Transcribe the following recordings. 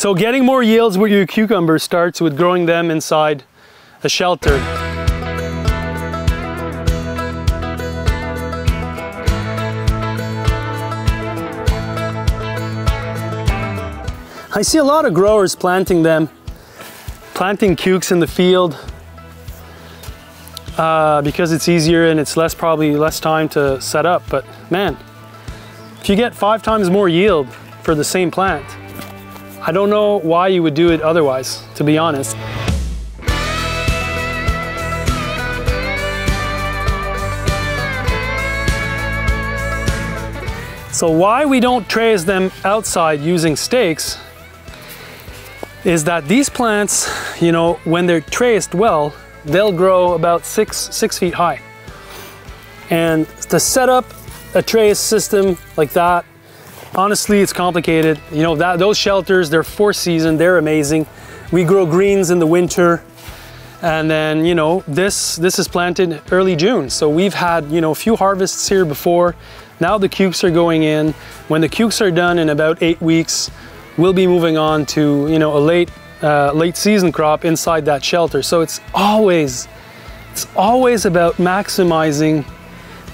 So getting more yields with your cucumbers starts with growing them inside a shelter. I see a lot of growers planting them, planting cukes in the field uh, because it's easier and it's less probably less time to set up. But man, if you get five times more yield for the same plant, I don't know why you would do it otherwise, to be honest. So why we don't trellis them outside using stakes is that these plants, you know, when they're trellised well, they'll grow about six, six feet high. And to set up a trellis system like that, honestly, it's complicated. You know, that those shelters, they're four season, they're amazing. We grow greens in the winter. And then, you know, this, this is planted early June. So we've had, you know, a few harvests here before. Now the cukes are going in. When the cukes are done in about eight weeks, we'll be moving on to you know a late uh, late season crop inside that shelter. So it's always it's always about maximizing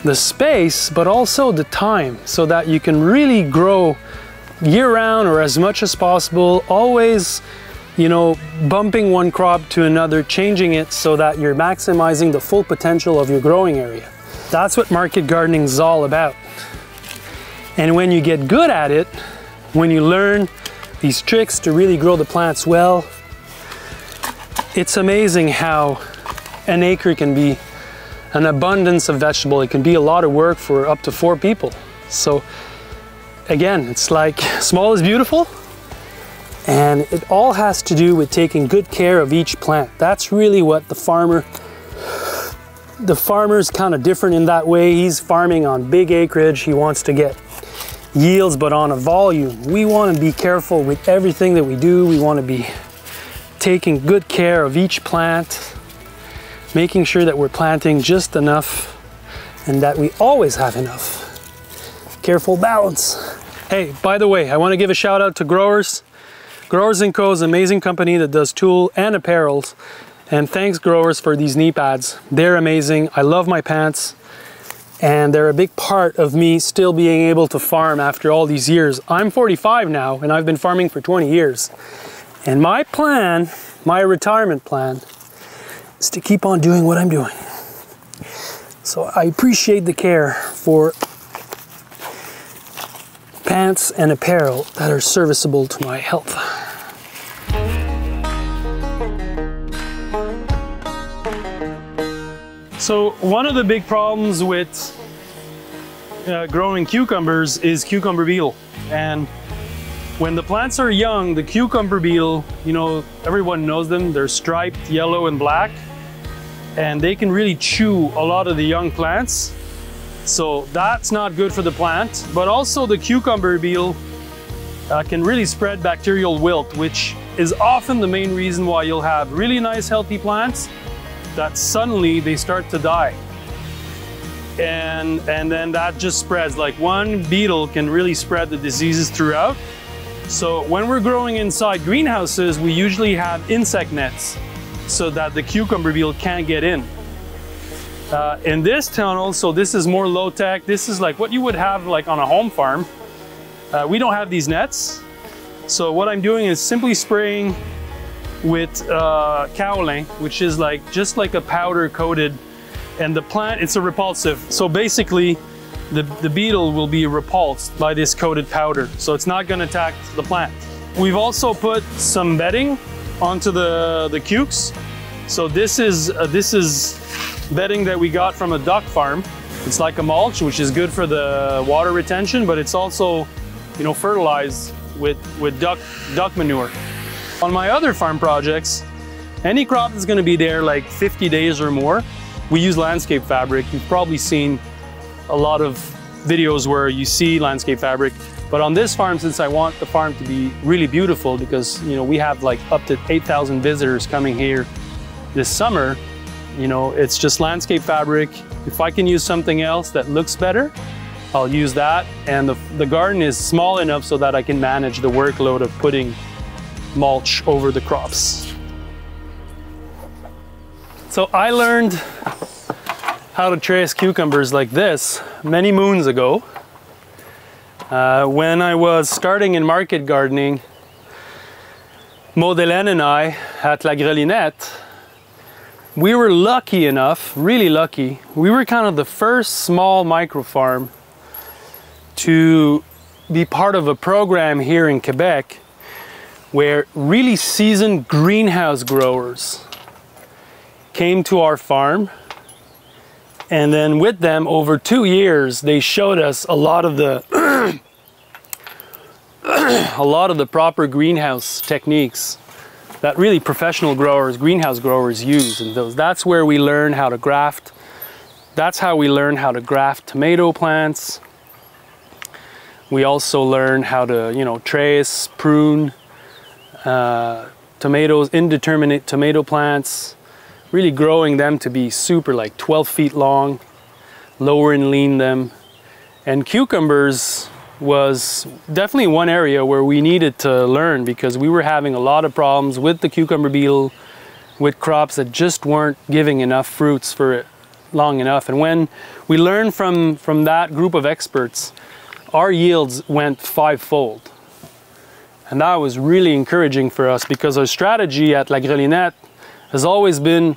the space, but also the time, so that you can really grow year round or as much as possible. Always, you know, bumping one crop to another, changing it so that you're maximizing the full potential of your growing area. That's what market gardening is all about. And when you get good at it, when you learn these tricks to really grow the plants well. It's amazing how an acre can be an abundance of vegetable. It can be a lot of work for up to four people. So again, it's like small is beautiful and it all has to do with taking good care of each plant. That's really what the farmer, the farmer's kind of different in that way. He's farming on big acreage. He wants to get yields, but on a volume. We want to be careful with everything that we do. We want to be taking good care of each plant, making sure that we're planting just enough and that we always have enough. Careful balance. Hey, by the way, I want to give a shout out to Growers. Growers & Co. is an amazing company that does tool and apparels. And thanks Growers for these knee pads. They're amazing. I love my pants and they're a big part of me still being able to farm after all these years. I'm 45 now and I've been farming for 20 years. And my plan, my retirement plan, is to keep on doing what I'm doing. So I appreciate the care for pants and apparel that are serviceable to my health. So one of the big problems with uh, growing cucumbers is cucumber beetle. And when the plants are young, the cucumber beetle, you know, everyone knows them. They're striped yellow and black. And they can really chew a lot of the young plants. So that's not good for the plant. But also the cucumber beetle uh, can really spread bacterial wilt, which is often the main reason why you'll have really nice healthy plants that suddenly they start to die. And, and then that just spreads. Like one beetle can really spread the diseases throughout. So when we're growing inside greenhouses, we usually have insect nets so that the cucumber beetle can't get in. Uh, in this tunnel, so this is more low tech. This is like what you would have like on a home farm. Uh, we don't have these nets. So what I'm doing is simply spraying with uh, kaolin, which is like just like a powder coated, and the plant, it's a repulsive. So basically, the, the beetle will be repulsed by this coated powder. So it's not gonna attack the plant. We've also put some bedding onto the, the cukes. So this is, uh, this is bedding that we got from a duck farm. It's like a mulch, which is good for the water retention, but it's also, you know, fertilized with, with duck, duck manure. On my other farm projects, any crop that's gonna be there like 50 days or more, we use landscape fabric. You've probably seen a lot of videos where you see landscape fabric. But on this farm, since I want the farm to be really beautiful because you know we have like up to 8,000 visitors coming here this summer, you know, it's just landscape fabric. If I can use something else that looks better, I'll use that. And the, the garden is small enough so that I can manage the workload of putting mulch over the crops. So I learned how to trellis cucumbers like this many moons ago. Uh, when I was starting in market gardening, Maude-Hélène and I at La Grelinette, we were lucky enough, really lucky, we were kind of the first small micro farm to be part of a program here in Quebec where really seasoned greenhouse growers came to our farm and then with them over two years they showed us a lot of the a lot of the proper greenhouse techniques that really professional growers greenhouse growers use and those. That's where we learn how to graft. That's how we learn how to graft tomato plants. We also learn how to you know trace prune uh, tomatoes indeterminate tomato plants really growing them to be super like 12 feet long, lower and lean them. And cucumbers was definitely one area where we needed to learn because we were having a lot of problems with the cucumber beetle, with crops that just weren't giving enough fruits for it long enough. And when we learned from, from that group of experts, our yields went fivefold. And that was really encouraging for us because our strategy at La Grelinette has always been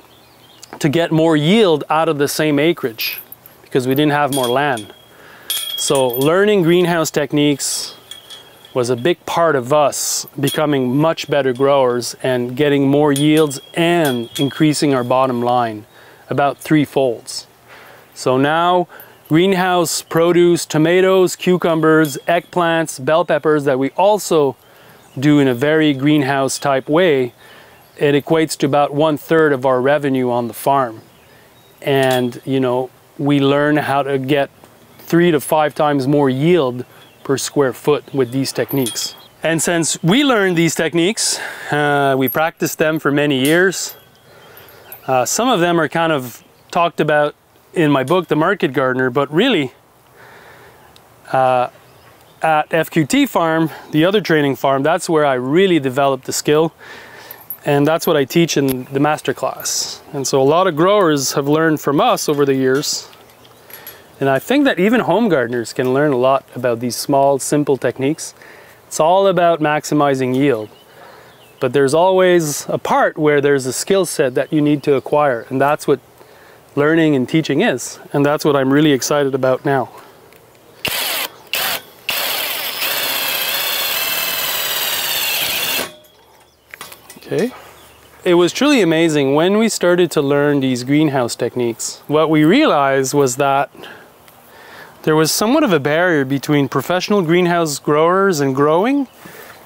to get more yield out of the same acreage because we didn't have more land. So learning greenhouse techniques was a big part of us becoming much better growers and getting more yields and increasing our bottom line about three folds. So now greenhouse produce, tomatoes, cucumbers, eggplants, bell peppers that we also do in a very greenhouse type way it equates to about one third of our revenue on the farm. And, you know, we learn how to get three to five times more yield per square foot with these techniques. And since we learned these techniques, uh, we practiced them for many years. Uh, some of them are kind of talked about in my book, The Market Gardener, but really, uh, at FQT Farm, the other training farm, that's where I really developed the skill. And that's what I teach in the master class. And so a lot of growers have learned from us over the years. And I think that even home gardeners can learn a lot about these small, simple techniques. It's all about maximizing yield. But there's always a part where there's a skill set that you need to acquire. And that's what learning and teaching is. And that's what I'm really excited about now. Okay. It was truly amazing when we started to learn these greenhouse techniques. What we realized was that there was somewhat of a barrier between professional greenhouse growers and growing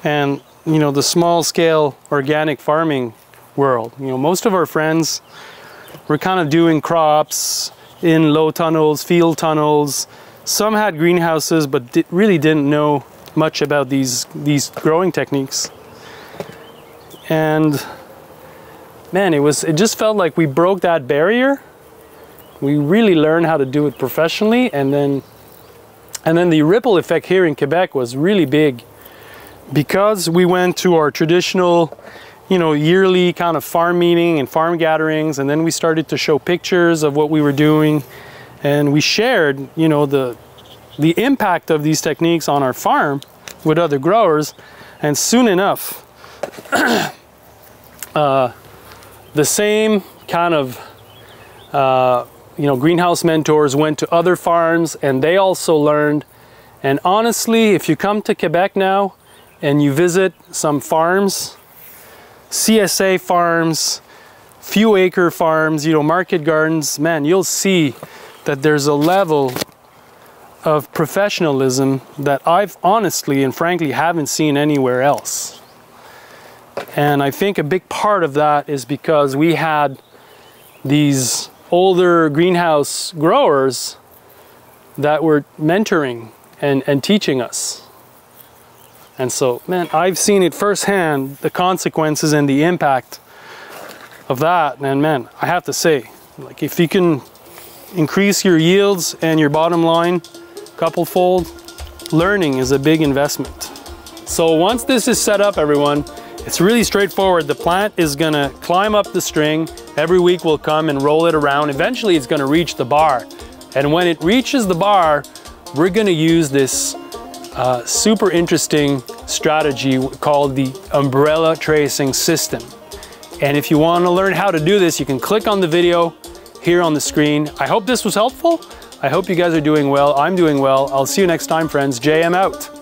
and you know the small scale organic farming world. You know most of our friends were kind of doing crops in low tunnels, field tunnels. Some had greenhouses but really didn't know much about these these growing techniques and man it was it just felt like we broke that barrier. We really learned how to do it professionally and then and then the ripple effect here in Quebec was really big. Because we went to our traditional you know yearly kind of farm meeting and farm gatherings and then we started to show pictures of what we were doing. And we shared you know the the impact of these techniques on our farm with other growers. And soon enough uh, the same kind of uh, you know greenhouse mentors went to other farms and they also learned. And honestly if you come to Quebec now and you visit some farms CSA farms few acre farms you know market gardens man you'll see that there's a level of professionalism that I've honestly and frankly haven't seen anywhere else and I think a big part of that is because we had these older greenhouse growers that were mentoring and, and teaching us. And so, man, I've seen it firsthand, the consequences and the impact of that. And man, I have to say, like if you can increase your yields and your bottom line couple fold, learning is a big investment. So once this is set up, everyone, It's really straightforward. The plant is gonna climb up the string. Every week we'll come and roll it around. Eventually it's gonna reach the bar. And when it reaches the bar, we're gonna use this uh, super interesting strategy called the umbrella trellising system. And if you wanna learn how to do this, you can click on the video here on the screen. I hope this was helpful. I hope you guys are doing well. I'm doing well. I'll see you next time, friends. JM out.